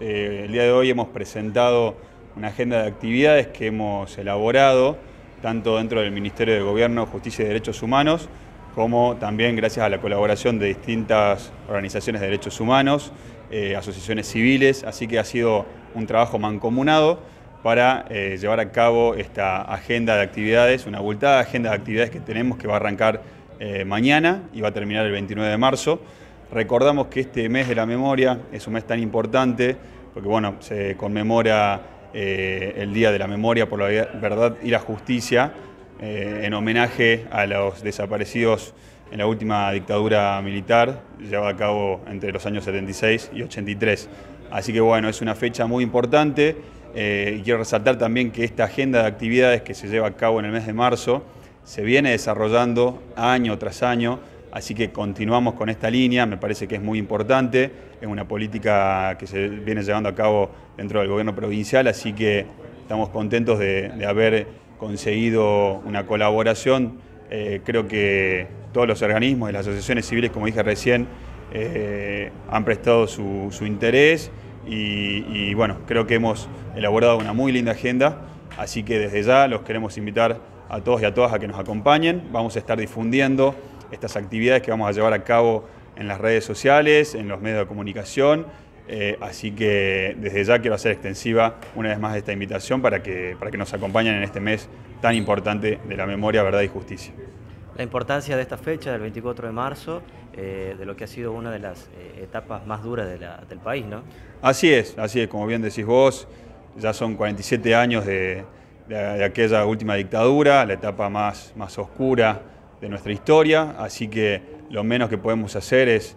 Eh, el día de hoy hemos presentado una agenda de actividades que hemos elaborado tanto dentro del Ministerio de Gobierno, Justicia y Derechos Humanos, como también gracias a la colaboración de distintas organizaciones de derechos humanos, eh, asociaciones civiles, así que ha sido un trabajo mancomunado para eh, llevar a cabo esta agenda de actividades, una abultada agenda de actividades que tenemos que va a arrancar mañana y va a terminar el 29 de marzo. Recordamos que este mes de la memoria es un mes tan importante porque bueno, se conmemora el Día de la Memoria por la Verdad y la Justicia, eh, en homenaje a los desaparecidos en la última dictadura militar, llevada a cabo entre los años 76 y 83. Así que bueno, es una fecha muy importante eh, y quiero resaltar también que esta agenda de actividades que se lleva a cabo en el mes de marzo se viene desarrollando año tras año, así que continuamos con esta línea, me parece que es muy importante, es una política que se viene llevando a cabo dentro del gobierno provincial, así que estamos contentos de, haber conseguido una colaboración. Eh, creo que todos los organismos y las asociaciones civiles, como dije recién, eh, han prestado su, interés y, bueno, creo que hemos elaborado una muy linda agenda, así que desde ya los queremos invitar a todos y a todas a que nos acompañen. Vamos a estar difundiendo estas actividades que vamos a llevar a cabo en las redes sociales, en los medios de comunicación eh, así que desde ya quiero hacer extensiva una vez más esta invitación para que, para que nos acompañen en este mes tan importante de la memoria, verdad y justicia. La importancia de esta fecha, del 24 de marzo, eh, de lo que ha sido una de las eh, etapas más duras del país, ¿no? Así es, así es, como bien decís vos, ya son 47 años de, aquella última dictadura, la etapa más, más oscura de nuestra historia, así que lo menos que podemos hacer es,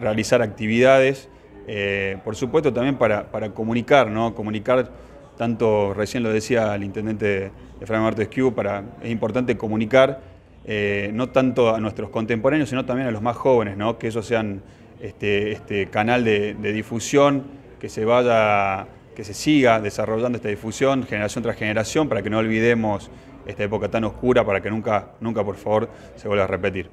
realizar actividades eh, por supuesto también para, comunicar, ¿no? Comunicar tanto, recién lo decía el intendente de Fray Marto para, es importante comunicar eh, no tanto a nuestros contemporáneos, sino también a los más jóvenes, ¿no? que ellos sean este, este canal de, difusión, que se vaya, que se siga desarrollando esta difusión generación tras generación para que no olvidemos esta época tan oscura, para que nunca, nunca por favor se vuelva a repetir.